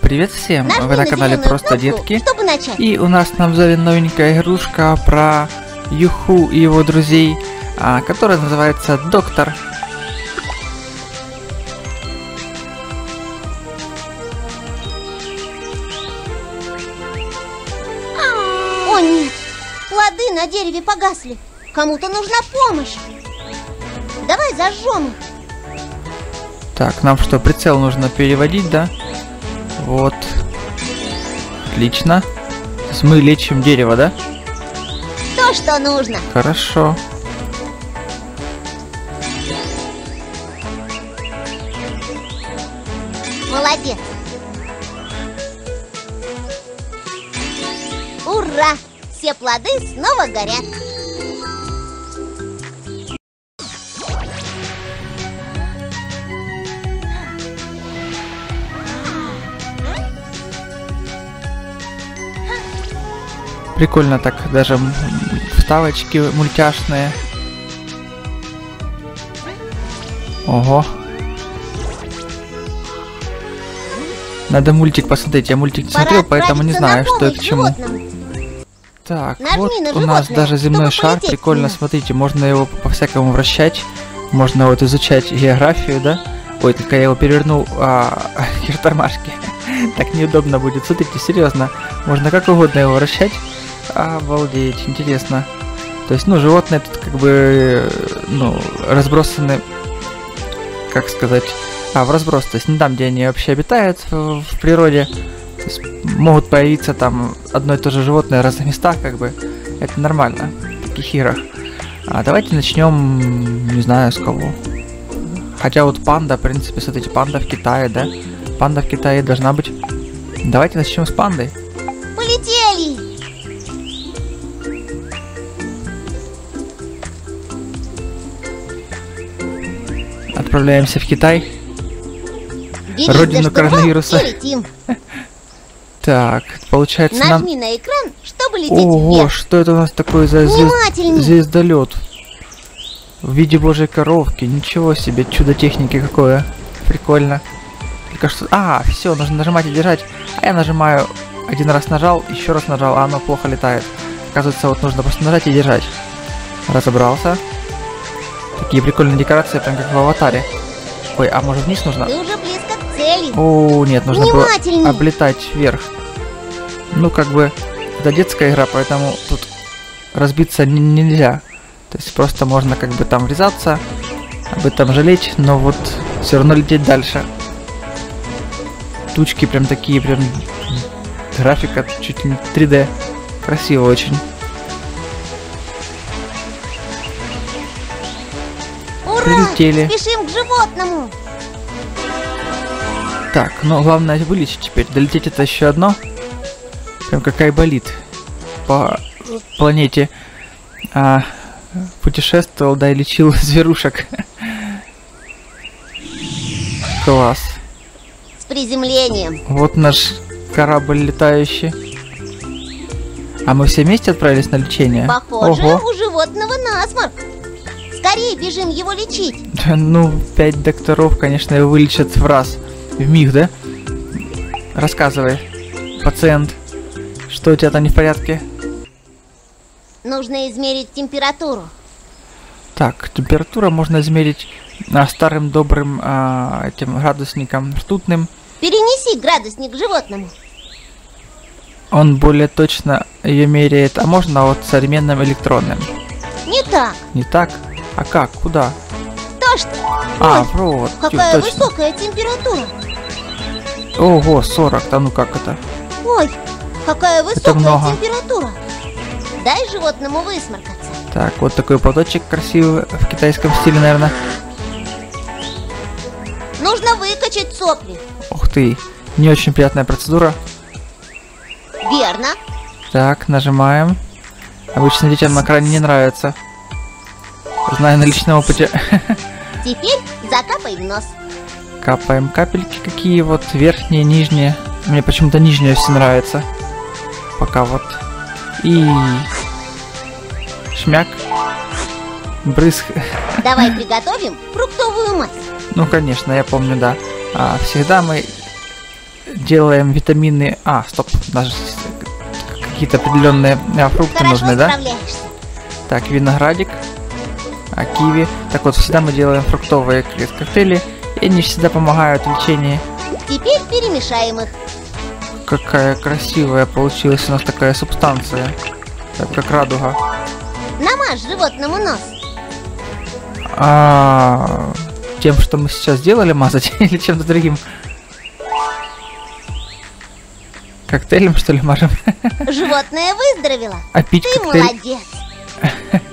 Привет всем! Нажми Вы на канале Просто кнопку, Детки. Чтобы начать. И у нас на обзоре новенькая игрушка про Юху и его друзей, а, которая называется Доктор. О нет, плоды на дереве погасли. Кому-то нужна помощь. Давай зажжем их. Так, нам что, прицел нужно переводить, да? Вот. Отлично. Есть мы лечим дерево, да? То, что нужно. Хорошо. Молодец. Ура! Все плоды снова горят. Прикольно так, даже вставочки мультяшные. Ого. Надо мультик посмотреть, я мультик не смотрел, поэтому не знаю, на что и к чему. Так, Нажми вот на у нас даже земной шар, прикольно, смотрите, можно его по-всякому вращать, можно вот изучать географию, да? Ой, только я его перевернул а, в тормашки. так неудобно будет, смотрите, серьезно, можно как угодно его вращать. Обалдеть, интересно. То есть, ну, животные тут как бы, ну, разбросаны, как сказать, а, в разброс, то есть не там, где они вообще обитают в, в природе. То есть могут появиться там одно и то же животное в разных местах, как бы. Это нормально в таких играх. А давайте начнем, не знаю, с кого. Хотя вот панда, в принципе, смотрите, панда в Китае, да? Панда в Китае должна быть. Давайте начнем с пандой. Отправляемся в Китай. Берись Родину коронавируса. Так, получается нам... Нажми на экран, чтобы лететь Ого, вверх. что это у нас такое за звезд... Звездолет? В виде божьей коровки. Ничего себе, чудо техники какое. Прикольно. Только что... А, все, нужно нажимать и держать. А я нажимаю... Один раз нажал, еще раз нажал, а оно плохо летает. Оказывается, вот нужно просто нажать и держать. Разобрался. Такие прикольные декорации, прям как в аватаре. Ой, а может вниз нужно? Ты уже близко к цели. О, нет, нужно было облетать вверх. Ну, как бы, это детская игра, поэтому тут разбиться нельзя. То есть просто можно как бы там врезаться, об этом жалеть, но вот все равно лететь дальше. Тучки прям такие, прям графика чуть ли не 3D. Красиво очень. Ура! Прилетели. Спешим к животному. Так, ну главное вылечить теперь. Долететь это еще одно. Прям какая болит. По планете а, путешествовал, да, и лечил зверушек. Класс. С приземлением. Вот наш корабль летающий. А мы все вместе отправились на лечение? Похоже, Ого. у животного насморк. Скорее бежим его лечить. Да Ну, пять докторов, конечно, его вылечат в раз. В миг, да? Рассказывай, пациент, что у тебя там не в порядке? Нужно измерить температуру. Так, температура можно измерить а, старым добрым а, этим градусником ртутным. Перенеси градусник к животному. Он более точно ее меряет, а можно вот современным электронным. Не так. Не так? А как? Куда? То что? А, Ой, вот, тю, какая точно. высокая температура. Ого, 40, да ну как это? Ой, какая высокая много. температура. Дай животному высморкаться. Так, вот такой платочек красивый в китайском стиле, наверное. Нужно выкачать сопли. Ух ты, не очень приятная процедура. Верно. Так, нажимаем. Обычно детям на экране не нравится. Знаю на личном опыте. Теперь закапай в нос. Капаем капельки какие вот, верхние, нижние. Мне почему-то нижние все нравится. Пока вот. И... Шмяк. Брызг. Давай приготовим фруктовую мазь. Ну, конечно, я помню, да. А, всегда мы делаем витамины... А, стоп, даже какие-то определенные а, фрукты Хорошо нужны, да? Так, виноградик, а киви. Так вот, всегда мы делаем фруктовые коктейли, и они всегда помогают в лечении. Теперь перемешаем их. Какая красивая получилась у нас такая субстанция. Так, как радуга. Намажь животному нос. А, тем, что мы сейчас сделали, мазать или чем-то другим? Коктейлем, что ли, мажем? Животное выздоровело. А пить Ты коктейль? молодец.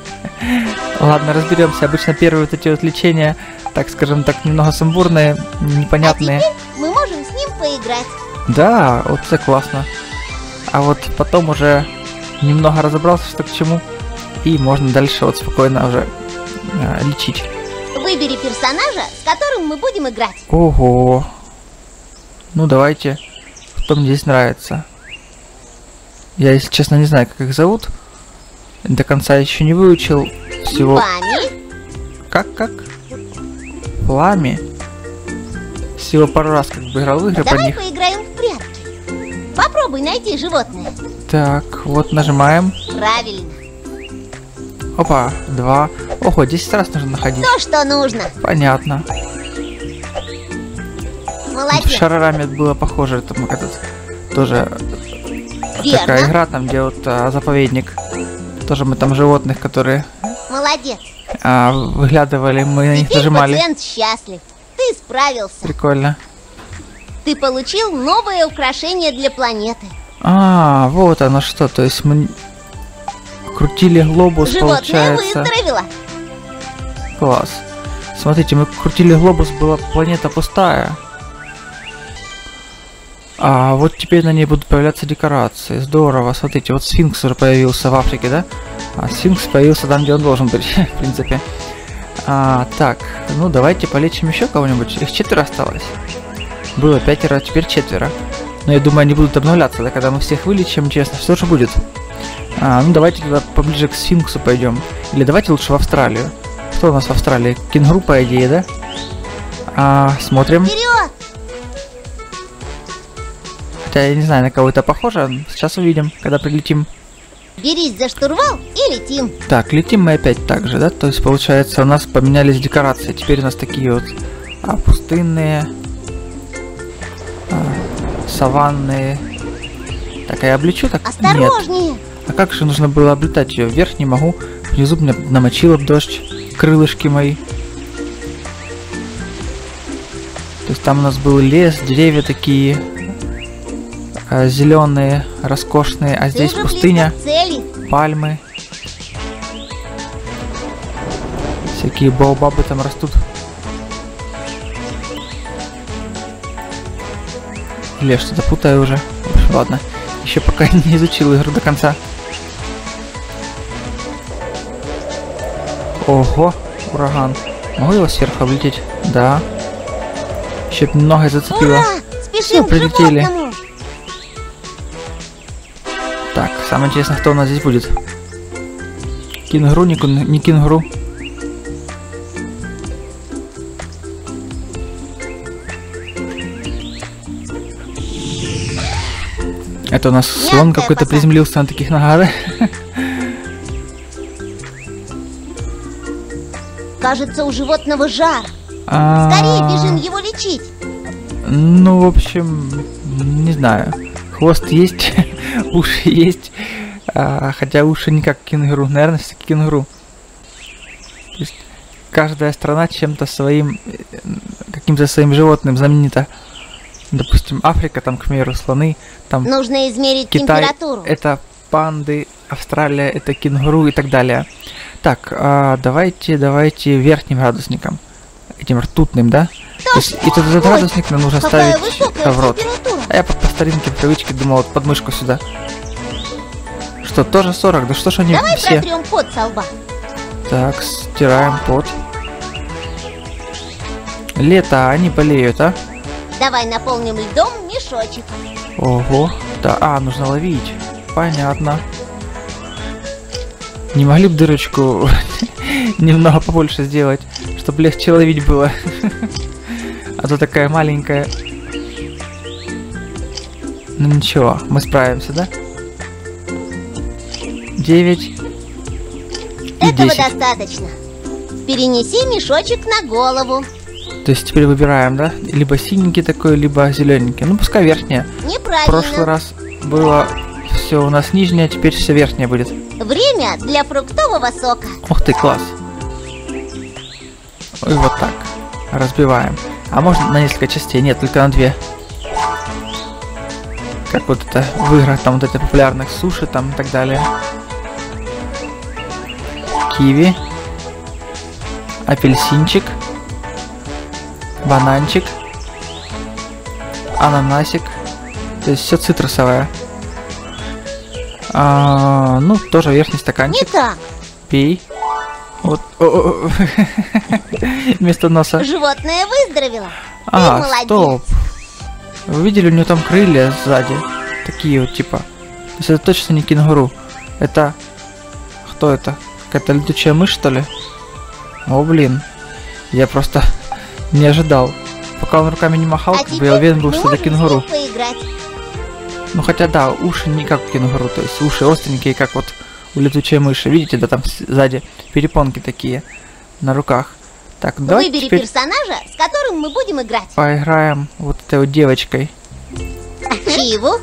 Ладно, разберемся. Обычно первые вот эти вот лечения, так скажем так, немного сумбурные, непонятные. А теперь мы можем с ним поиграть. Да, вот это классно. А вот потом уже немного разобрался, что к чему, и можно дальше вот спокойно уже а, лечить. Выбери персонажа, с которым мы будем играть. Ого. Ну давайте. Кто мне здесь нравится? Я, если честно, не знаю, как их зовут. До конца еще не выучил всего. Как, как? Пламя. Всего пару раз как бы играл в игры по Давай них. поиграем в прятки. Попробуй найти животное. Так, вот нажимаем. Правильно. Опа, два. Ого, 10 раз нужно находить. То, что нужно. Понятно. Молодец. Шарараме было похоже, там этот тоже такая Верно. игра, там где вот а, заповедник. Тоже мы там животных, которые Молодец. а, выглядывали, мы на них Теперь нажимали. пациент счастлив. Ты справился. Прикольно. Ты получил новое украшение для планеты. А, вот оно что, то есть мы крутили глобус, Животное получается. выздоровело. Класс. Смотрите, мы крутили глобус, была планета пустая. А вот теперь на ней будут появляться декорации. Здорово. Смотрите, вот сфинкс уже появился в Африке, да? А сфинкс появился там, где он должен быть, в принципе. А, так, ну давайте полечим еще кого-нибудь. Их четверо осталось. Было пятеро, теперь четверо. Но я думаю, они будут обновляться, да, когда мы всех вылечим, честно. Что же будет? А, ну давайте тогда поближе к сфинксу пойдем. Или давайте лучше в Австралию. Кто у нас в Австралии? Кенгуру, по идее, да? А, смотрим. Вперед! Хотя я не знаю, на кого это похоже. Сейчас увидим, когда прилетим. Берись за штурвал и летим. Так, летим мы опять так же, да? То есть, получается, у нас поменялись декорации. Теперь у нас такие вот а, пустынные, а, саванные. Так, а я облечу так? Нет. Осторожнее. А как же нужно было облетать ее? Вверх не могу. Внизу меня намочило в дождь. Крылышки мои. То есть там у нас был лес, деревья такие зеленые, роскошные, а здесь пустыня, к пальмы. Всякие баобабы там растут. Или я что-то путаю уже. В общем, ладно. Еще пока не изучил игру до конца. Ого, ураган. Могу его сверху облететь? Да. Еще немного зацепило. Ура! Спешим Всё, к прилетели. животному. Самое интересное, кто у нас здесь будет. Кенгуру, не, не кенгуру. Это у нас слон какой-то приземлился на таких ногах? Кажется, у животного жар. А, Скорее бежим его лечить. Ну, в общем, не знаю. Хвост есть, уши есть. А, хотя уши не как кенгуру. Наверное, все кенгуру. То есть каждая страна чем-то своим, э, каким-то своим животным знаменита. Допустим, Африка, там, к примеру, слоны, там Нужно измерить Китай температуру. это панды, Австралия это кенгуру и так далее. Так, а, давайте, давайте верхним градусником. Этим ртутным, да? То есть и этот Ой, градусник нам нужно ставить в рот. А я по, по старинке в привычке думал, вот подмышку сюда. Что, тоже 40? Да что ж они Давай все? протрем пот со лба. Так, стираем пот. Лето, а они болеют, а? Давай наполним льдом мешочек. Ого. Да, а, нужно ловить. Понятно. Не могли бы дырочку немного побольше сделать, чтобы легче ловить было. А то такая маленькая. Ну ничего, мы справимся, да? 9 и Этого 10. достаточно. Перенеси мешочек на голову. То есть теперь выбираем, да? Либо синенький такой, либо зелененький. Ну пускай верхняя. В Неправильно. прошлый раз было все у нас нижнее, теперь все верхнее будет. Время для фруктового сока. Ух ты, класс. И вот так. Разбиваем. А можно на несколько частей? Нет, только на две. Как вот это в играх, там вот эти популярных суши там и так далее. Киви. Апельсинчик. Бананчик. Ананасик. То есть все цитрусовое. А, ну, тоже верхний Не стаканчик. так. Пей. Вот. о, о, о. Вместо носа. Животное выздоровело. А, молодец. стоп. Вы видели, у него там крылья сзади. Такие вот, типа. То есть это точно не кенгуру. Это... Кто это? Какая-то летучая мышь, что ли? О, блин. Я просто не ожидал. Пока он руками не махал, А как бы я уверен был, что это кенгуру. поиграть. Ну хотя да, уши не как у кенгуру, то есть уши остренькие, как вот у летучей мыши. Видите, да там сзади перепонки такие на руках. Так, давайте Выбери теперь персонажа, с которым мы будем играть. поиграем вот этой вот девочкой. Чиву.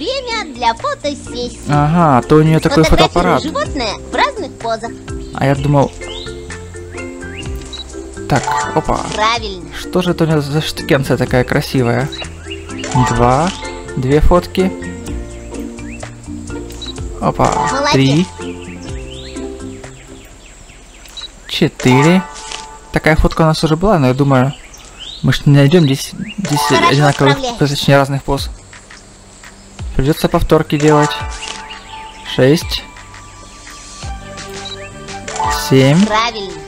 Время для фотосессии. Ага, а то у нее такой фотоаппарат. животное в разных позах. А я думал... Так, опа. Правильно. Что же это у нее за штукенция такая красивая? Два. Две фотки. Опа. Молодец. Три. Четыре. Такая фотка у нас уже была, но я думаю, мы ж не найдем здесь, здесь Хорошо одинаковых, точнее разных поз. Придется повторки делать. Шесть. Семь. Правильно.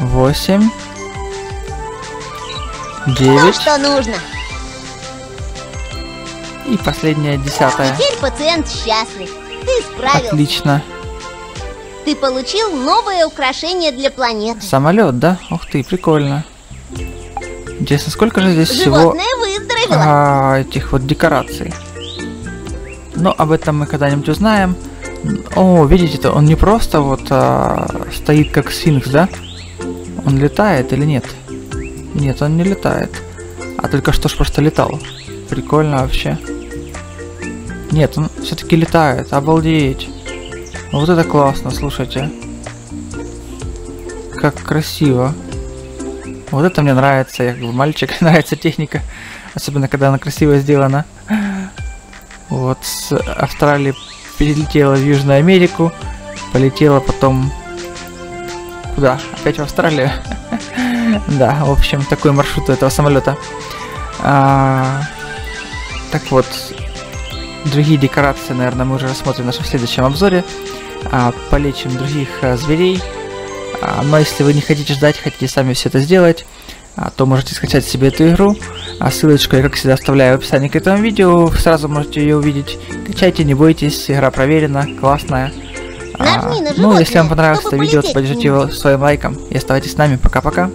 Восемь. То, Девять. что нужно. И последняя десятая. Теперь пациент счастлив. Ты справился. Отлично. Ты получил новое украшение для планеты. Самолет, да? Ух ты, прикольно. Интересно, сколько же здесь всего Животное а, этих вот декораций? Но об этом мы когда-нибудь узнаем. О, видите-то, он не просто вот а, стоит как сфинкс, да? Он летает или нет? Нет, он не летает. А только что ж просто летал. Прикольно вообще. Нет, он все-таки летает. Обалдеть. Вот это классно, слушайте. Как красиво. Вот это мне нравится, я бы мальчик, нравится техника. Особенно, когда она красиво сделана. Вот с Австралии перелетела в Южную Америку. Полетела потом... Куда? Опять в Австралию? Да, в общем, такой маршрут у этого самолета. А, Так вот, другие декорации, наверное, мы уже рассмотрим в нашем следующем обзоре. А, Полечим других а, зверей. А, Но если вы не хотите ждать, хотите сами все это сделать, а, то можете скачать себе эту игру. А ссылочку я, как всегда, оставляю в описании к этому видео. Сразу можете ее увидеть. Качайте, не бойтесь, игра проверена, классная. А, ну, если вам понравилось это видео, то поддержите его своим лайком. И оставайтесь с нами. Пока-пока.